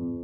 Mm-hmm.